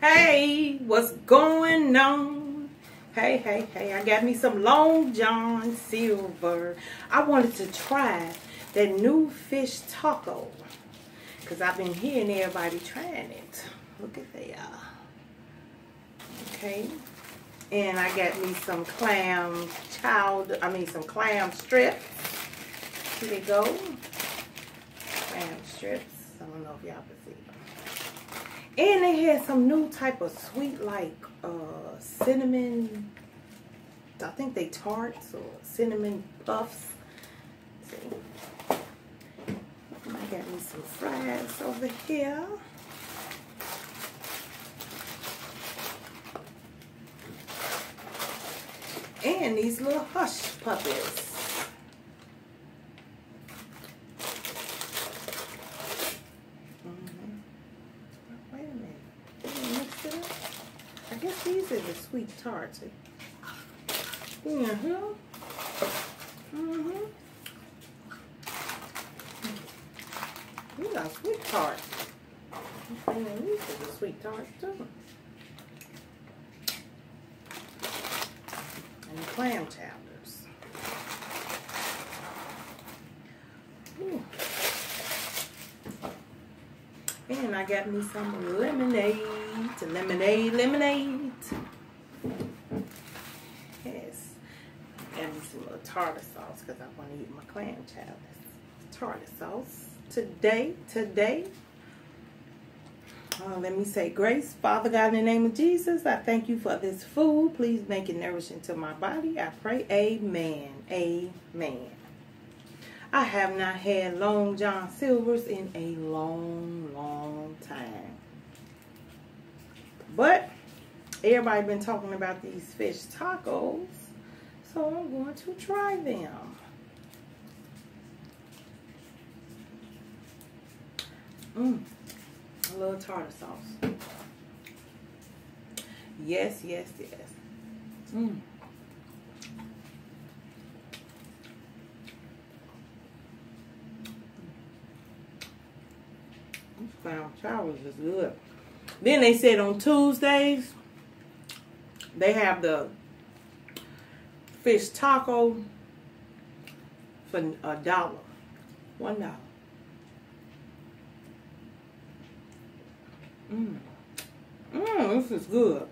Hey, what's going on? Hey, hey, hey, I got me some Long John Silver. I wanted to try that new fish taco because I've been hearing everybody trying it. Look at there. Okay. And I got me some clam child, I mean some clam strips. Here they go. Clam strips. I don't know if y'all. And they had some new type of sweet like uh, cinnamon, I think they tarts or cinnamon puffs. see. I got me some fries over here. And these little hush puppies. Mhm. Wait a minute. Did I mix it up? I guess these tarts. Mm-hmm. Mm-hmm. These are sweet tarts. And then these are the sweet tarts too. And clam chowders. And I got me some lemonade. Lemonade, lemonade. Yes. Got me some little tartar sauce because I want to eat my clam chowder. Tartar sauce. Today, today. Uh, let me say grace. Father God, in the name of Jesus, I thank you for this food. Please make it nourishing to my body. I pray, amen. Amen. I have not had Long John Silvers in a long, long time. But everybody been talking about these fish tacos, so I'm going to try them. Mmm, a little tartar sauce. Yes, yes, yes. Mmm. Clam chowders is good. Then they said on Tuesdays, they have the fish taco for a dollar. One dollar. Mmm. Mmm, this is good.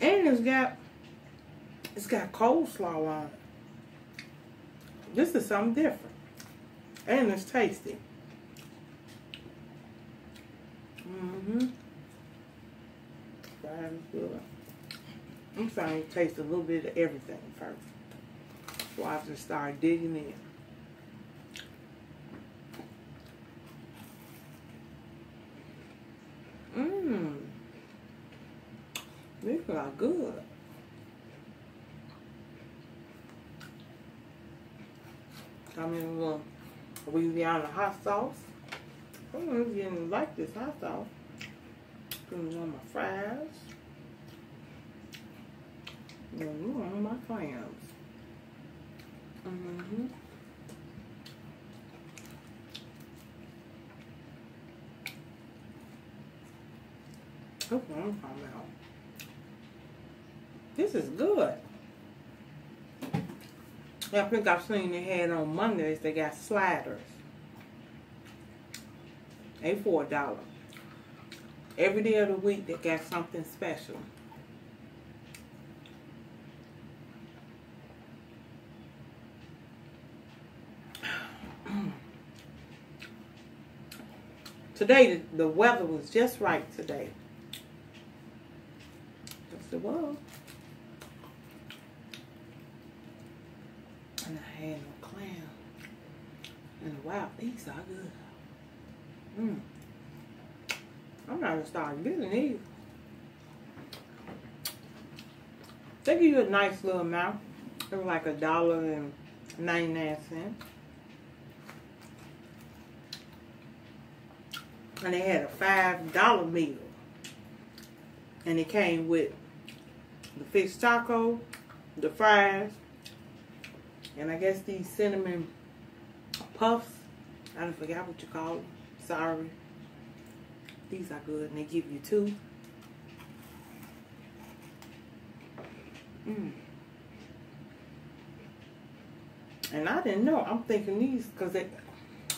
And it's got it's got coleslaw on it. This is something different. And it's tasty. Mm-hmm. That is good. I'm trying to taste a little bit of everything first. So I just start digging in. Mmm. These are good. Come in a little Louisiana hot sauce. I don't know if you like this hot sauce. Put it on my fries. And on my clams. Mm-hmm. That's what I'm talking about. This is good. I think I've seen they had on Mondays, they got sliders. They for a dollar. Every day of the week they got something special. Today the, the weather was just right today. Yes it was. And I had no clam. And the wild these are good. Mm. I'm not gonna start getting these. They give you a nice little amount. It was like a dollar and 99 cents. and they had a five dollar meal. And it came with the fish taco the fries and I guess these cinnamon puffs. I don't forget what you call them sorry. These are good and they give you two. Mm. and I didn't know. I'm thinking these because they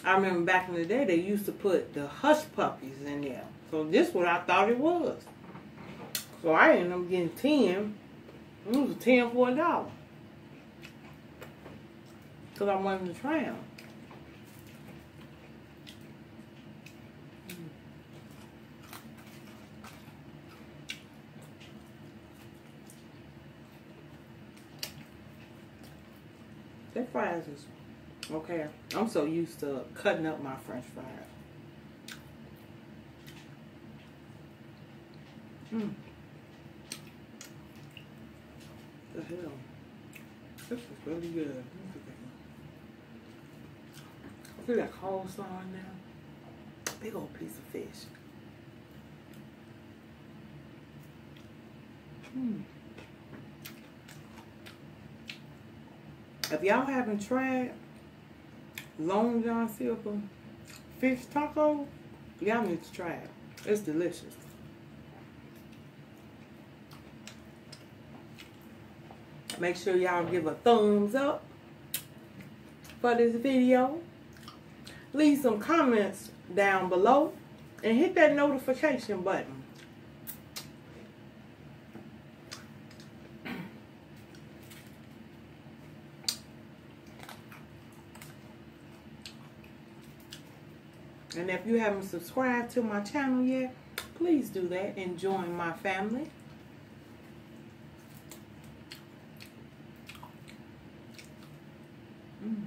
I remember back in the day they used to put the hush puppies in there. So this what I thought it was. So I ended up getting ten. It was a ten for a dollar. Because I wanted to try them. Their fries is okay. I'm so used to cutting up my french fries. Mmm. The hell. This is really good. I See that coleslaw in there? Big old piece of fish. Hmm. If y'all haven't tried Long John Silver fish taco, y'all need to try it. It's delicious. Make sure y'all give a thumbs up for this video. Leave some comments down below and hit that notification button. And if you haven't subscribed to my channel yet, please do that and join my family. Mm.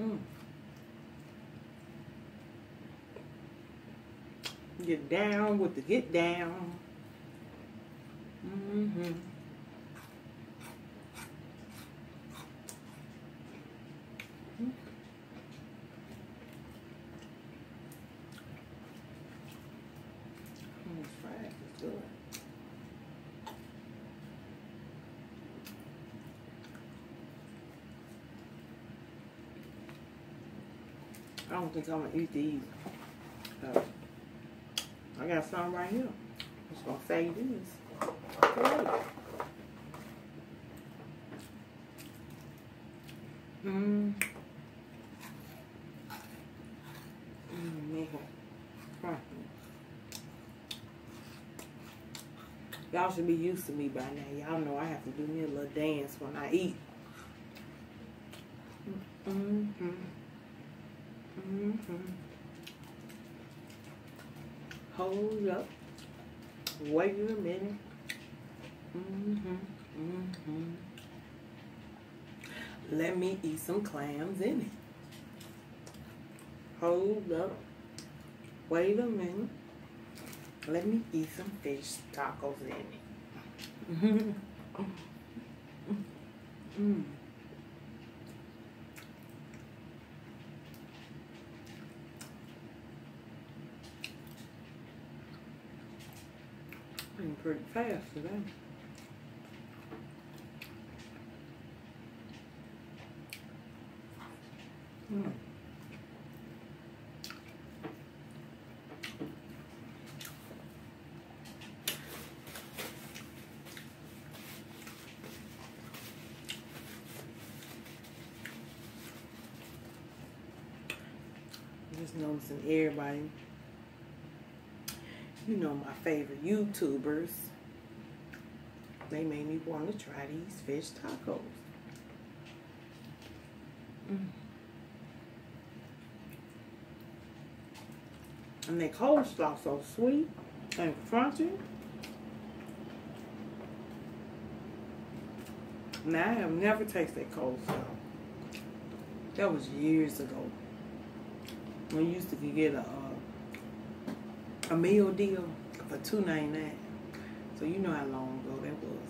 Mm. Get down with the get down. Mm-hmm. I don't think I'm gonna eat these. I got some right here. I'm just gonna say this. Great. Mmm. Y'all should be used to me by now. Y'all know I have to do me a little dance when I eat. Mm-hmm. Mm-hmm. Hold up. Wait a minute. Mm-hmm. Mm-hmm. Let me eat some clams in it. Hold up. Wait a minute. Let me eat some fish tacos in it. Mm-hmm. mm. Been pretty fast today. Mm. Just noticing everybody you know my favorite YouTubers. They made me want to try these fish tacos. Mm. And their coleslaw so sweet and crunchy. Now I have never tasted coleslaw. That was years ago. We used to get a uh, a meal deal for two ninety nine. So you know how long ago that was.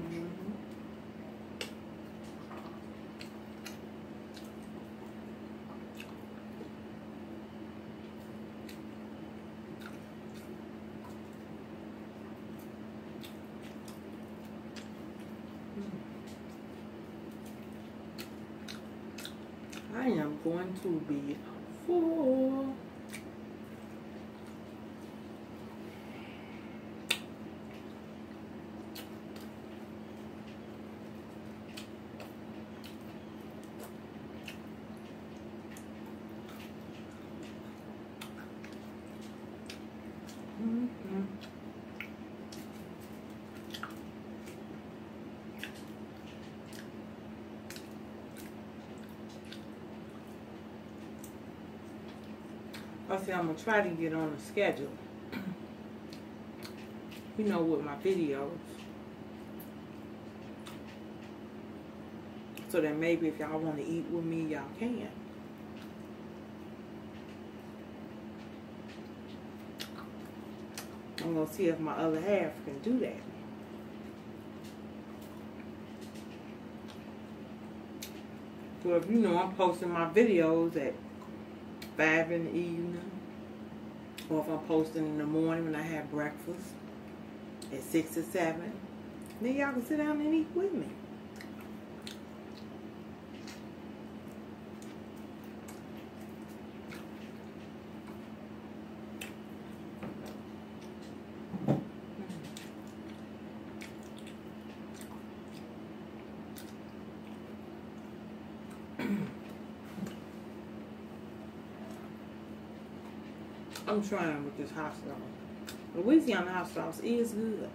Mm-hmm. I am going to be full. Mm-hmm. I'm gonna try to get on a schedule. you know, with my videos. So that maybe if y'all want to eat with me, y'all can. I'm gonna see if my other half can do that. So if you know I'm posting my videos at five in the evening, or if I'm posting in the morning when I have breakfast at six or seven, then y'all can sit down and eat with me. I'm trying with this hot sauce. Louisiana hot sauce is good.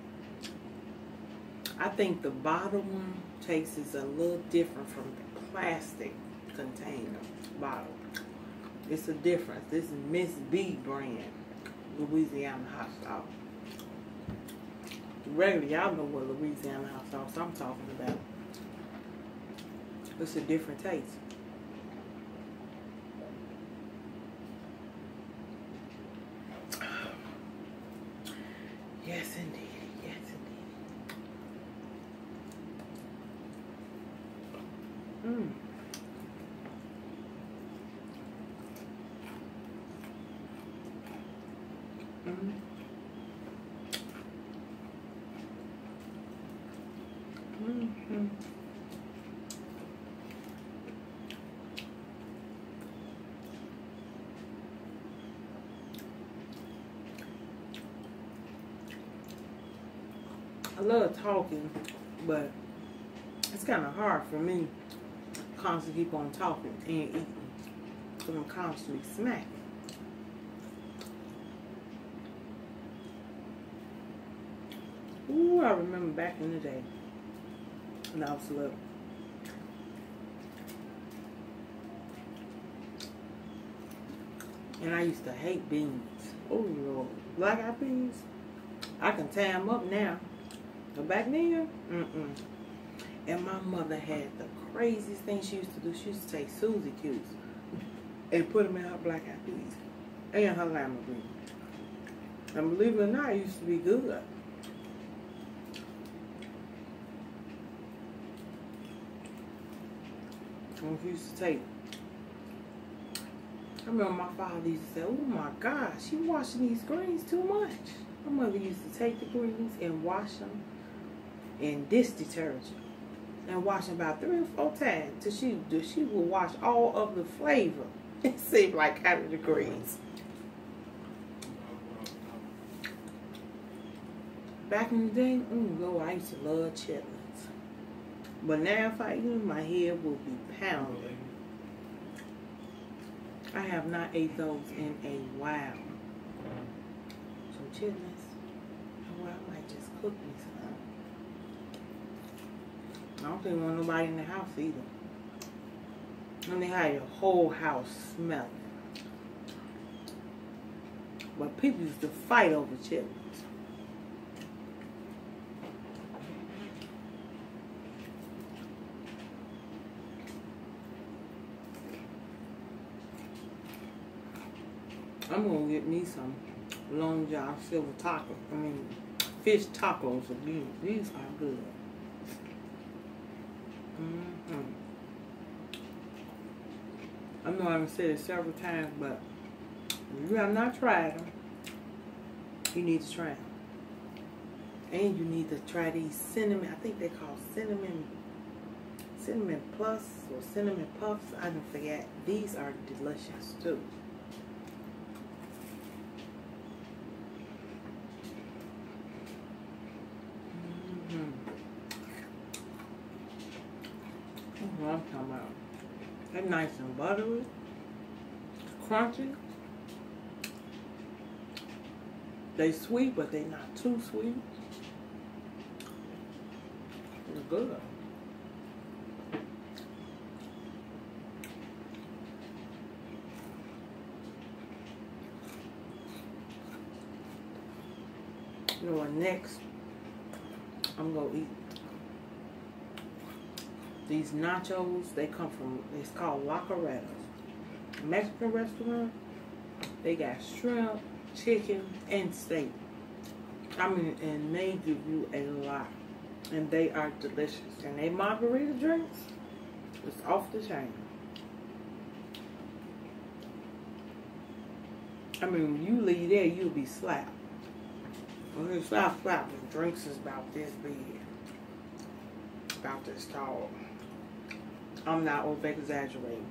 I think the bottle one tastes a little different from the plastic container bottle. It's a difference. This is Miss B brand Louisiana hot sauce. Regular, y'all know what Louisiana hot sauce I'm talking about. It's a different taste. Yes, indeed. Yes, indeed. Mm. Mm. Mm-hmm. I love talking, but it's kind of hard for me constantly keep on talking and eating. So I'm constantly smacking. Ooh, I remember back in the day when I was little. And I used to hate beans. Oh, Lord. Black eyed peas. I can tie them up now. But back then, mm-mm. And my mother had the craziest thing she used to do. She used to take Suzy Q's and put them in her black eyed peas and her lima beans. And believe it or not, it used to be good. And she used to take. I remember my father used to say, "Oh my gosh, you washing these greens too much." My mother used to take the greens and wash them in dish detergent and wash about three or four times till she she will wash all of the flavor. It seemed like out of the greens. Back in the day, mm, Lord, I used to love chitlins. But now if I eat them, my head will be pounding. I have not ate those in a while. Some chitlins. Well, I might just cook me some. I don't think want nobody in the house either. And they have your whole house smelling. But people used to fight over chitlins. I'm gonna get me some Long John Silver tacos. I mean, fish tacos again. These are good. Mm-hmm. I know I've said it several times, but if you have not tried them, you need to try them. And you need to try these cinnamon, I think they call cinnamon, cinnamon plus or cinnamon puffs. I don't forget. These are delicious too. Mm-hmm. That's what I'm talking about. They're nice and buttery, crunchy. They sweet, but they not too sweet. It's good. You know what? Next, I'm gonna eat these nachos. They come from. It's called La Carreta's Mexican restaurant. They got shrimp, chicken, and steak. I mean, and they give you a lot, and they are delicious. And they margarita drinks, it's off the chain. I mean, you leave there, you'll be slapped. When you slap, slap, the drinks is about this big, about this tall. I'm not over exaggerating.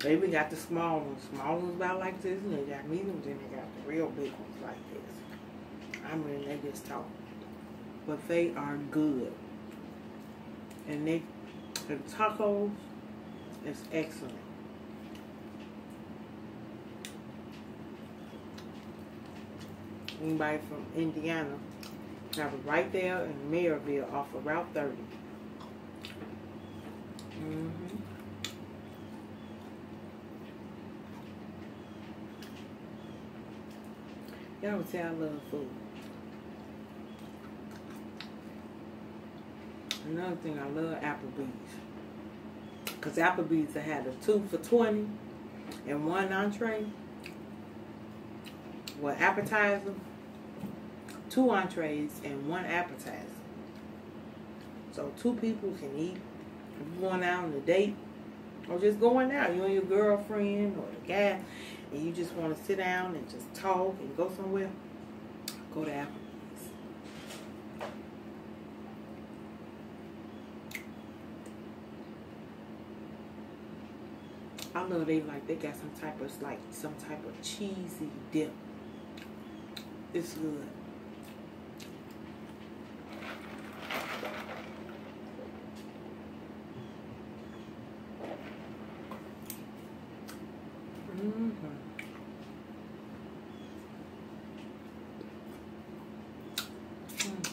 They even got the small ones. Small ones about like this, and they got mediums, and they got the real big ones like this. I mean, they just talk. But they are good. And they, the tacos is excellent. Anybody from Indiana, have it right there in Merrillville off of Route 30. Mm-hmm. Y'all would say I love food. Another thing, I love Applebee's. Because Applebee's had a two for 20 and one entree. Well, appetizer, two entrees, and one appetizer. So two people can eat. If you're going out on a date, or just going out, you and your girlfriend or the guy, and you just want to sit down and just talk and go somewhere, go to Applebee's. I know they like they got some type of like some type of cheesy dip. It's good. Mm-hmm. Mm.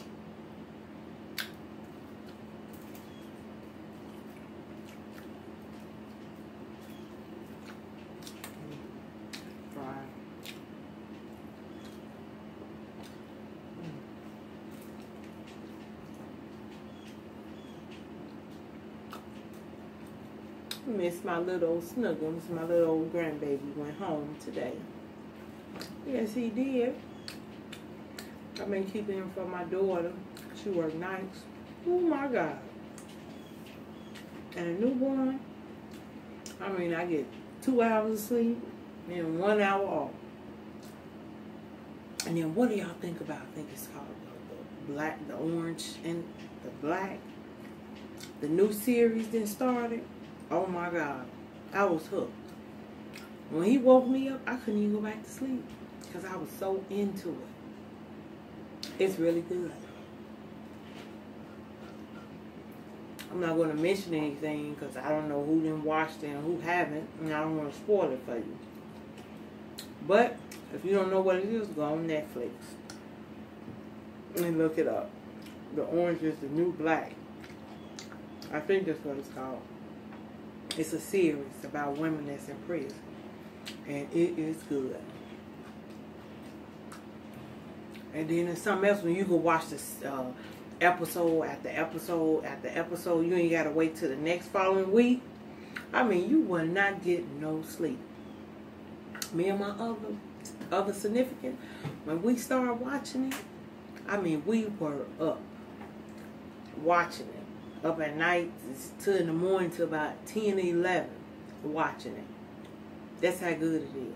Fry. Mm. Miss my little snuggums. My little grandbaby went home today. Yes, he did. I've been keeping him for my daughter. She worked nights. Oh my God. And a newborn, I mean, I get two hours of sleep and one hour off. And then what do y'all think about? I think it's called the, the black, the orange, and the black. The new series then started. Oh my God. I was hooked. When he woke me up, I couldn't even go back to sleep because I was so into it. It's really good. I'm not going to mention anything because I don't know who didn't watch it and who haven't, and I don't want to spoil it for you. But if you don't know what it is, go on Netflix and look it up. The Orange is the New Black. I think that's what it's called. It's a series about women that's in prison, and it is good. And then there's something else when you go watch this uh, episode after episode after episode, you ain't gotta wait till the next following week. I mean, you will not get no sleep. Me and my other other significant, when we started watching it, I mean, we were up watching it. Up at night, it's two in the morning to about 10 or 11 watching it. That's how good it is.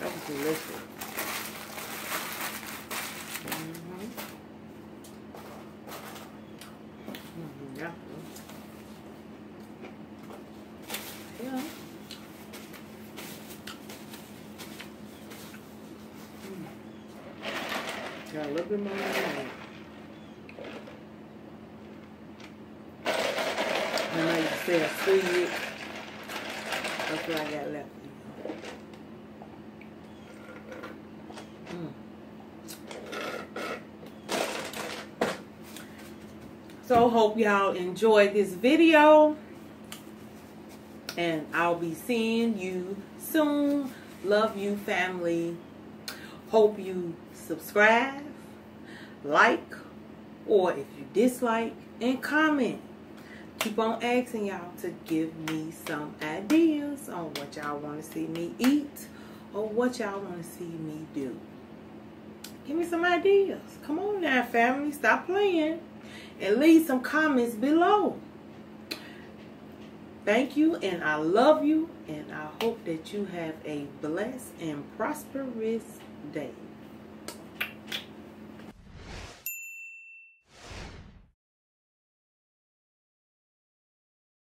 That was delicious. Mm-hmm. Got a little bit more than that. I know you said sweet. That's what I got left. Mm. So hope y'all enjoyed this video. And I'll be seeing you soon. Love you, family. Hope you subscribe, like, or if you dislike, and comment. Keep on asking y'all to give me some ideas on what y'all want to see me eat or what y'all want to see me do. Give me some ideas. Come on now, family. Stop playing. And leave some comments below. Thank you, and I love you, and I hope that you have a blessed and prosperous day.